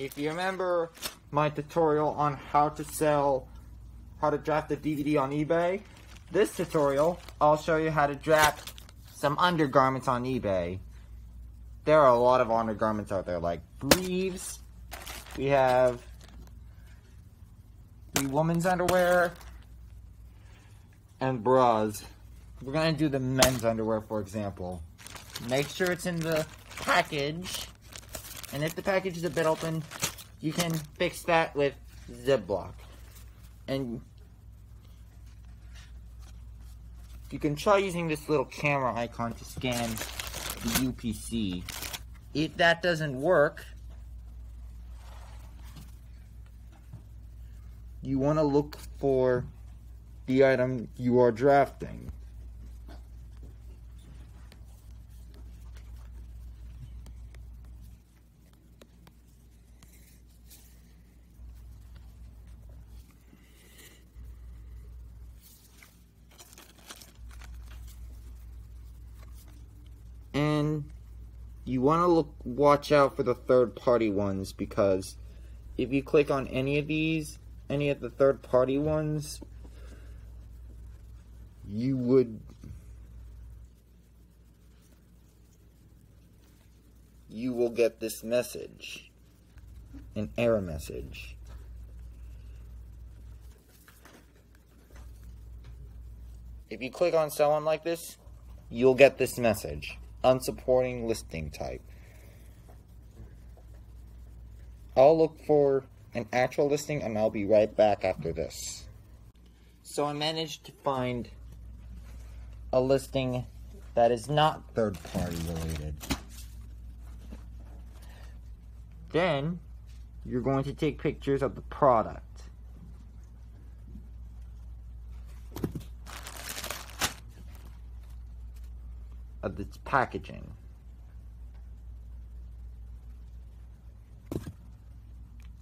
if you remember my tutorial on how to sell, how to draft a DVD on eBay, this tutorial, I'll show you how to draft some undergarments on eBay. There are a lot of undergarments out there, like briefs. We have the woman's underwear and bras. We're gonna do the men's underwear, for example. Make sure it's in the package. And if the package is a bit open, you can fix that with Ziploc. And you can try using this little camera icon to scan the UPC. If that doesn't work, you want to look for the item you are drafting. And you want to look watch out for the third party ones because if you click on any of these any of the third party ones you would you will get this message an error message. If you click on someone like this you'll get this message unsupporting listing type. I'll look for an actual listing and I'll be right back after this. So I managed to find a listing that is not third party related. Then you're going to take pictures of the product. Of its packaging.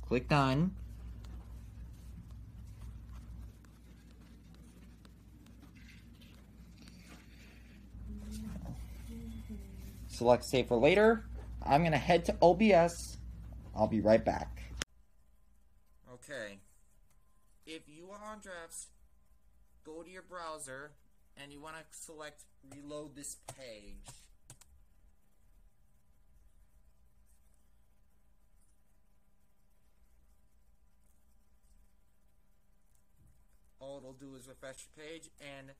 Click done. Select save for later. I'm going to head to OBS. I'll be right back. Okay. If you are on drafts, go to your browser and you want to select reload this page. All it'll do is refresh your page and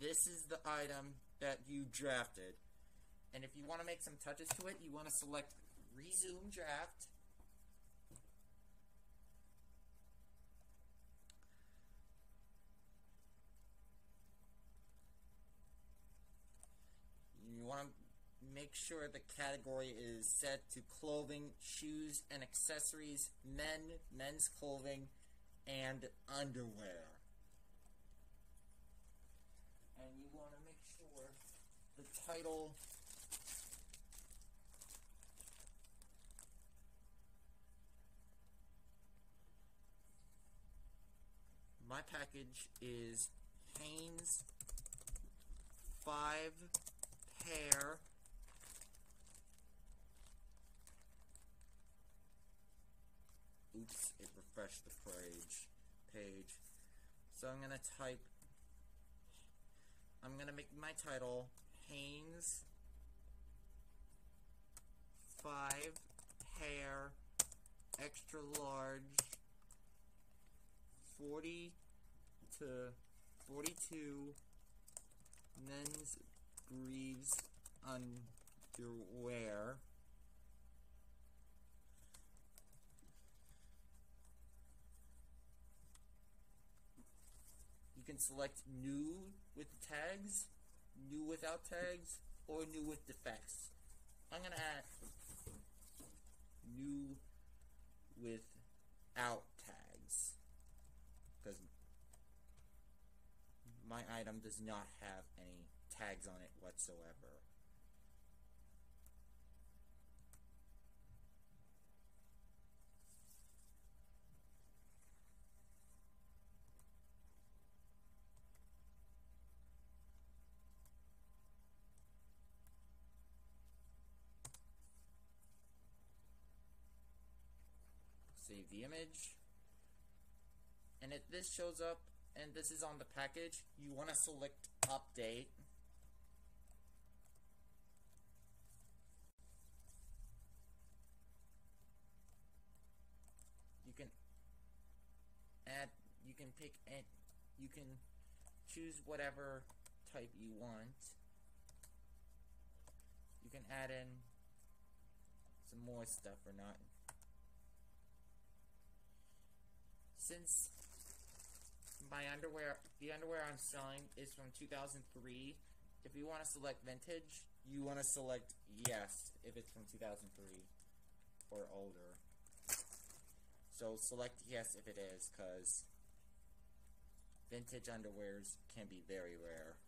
this is the item that you drafted. And if you want to make some touches to it, you want to select resume draft want to make sure the category is set to clothing, shoes, and accessories, men, men's clothing, and underwear. And you want to make sure the title my package is Hanes 5 hair. Oops, it refreshed the page. Page. So I'm gonna type. I'm gonna make my title Hanes five hair extra large 40 to 42 men's Greaves underwear. Can select new with tags, new without tags, or new with defects. I'm going to add new without tags because my item does not have any tags on it whatsoever. Save the image. And if this shows up and this is on the package, you want to select update. You can add, you can pick, and you can choose whatever type you want. You can add in some more stuff or not. Since my underwear, the underwear I'm selling is from 2003, if you want to select vintage, you want to select yes if it's from 2003 or older. So select yes if it is, because vintage underwears can be very rare.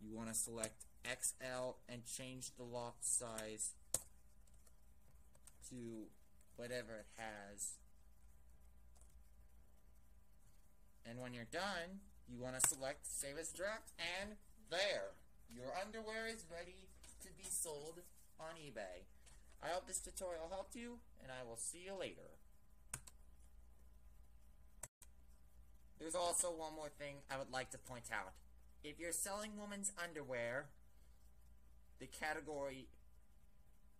You want to select XL and change the lock size to whatever it has. And when you're done, you want to select Save as Draft, and there! Your underwear is ready to be sold on eBay. I hope this tutorial helped you, and I will see you later. There's also one more thing I would like to point out. If you're selling women's underwear, the category,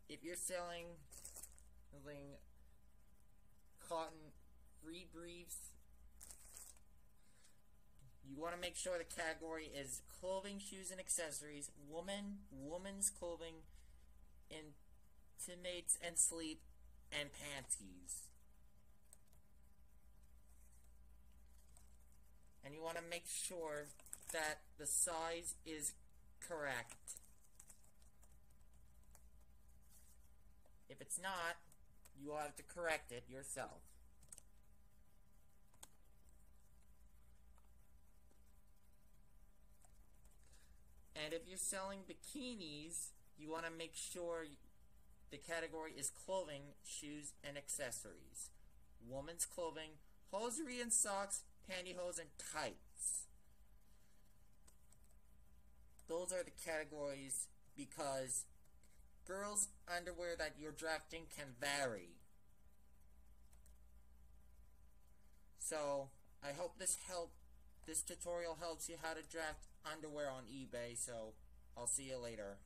if you're selling selling cotton free briefs. You want to make sure the category is clothing, shoes, and accessories, woman, woman's clothing, intimates and sleep, and panties. And you want to make sure that the size is correct. If it's not, you will have to correct it yourself. You're selling bikinis, you want to make sure the category is clothing, shoes, and accessories. Woman's clothing, hosiery and socks, pantyhose, and tights. Those are the categories because girls' underwear that you're drafting can vary. So, I hope this help this tutorial helps you how to draft underwear on eBay, so I'll see you later.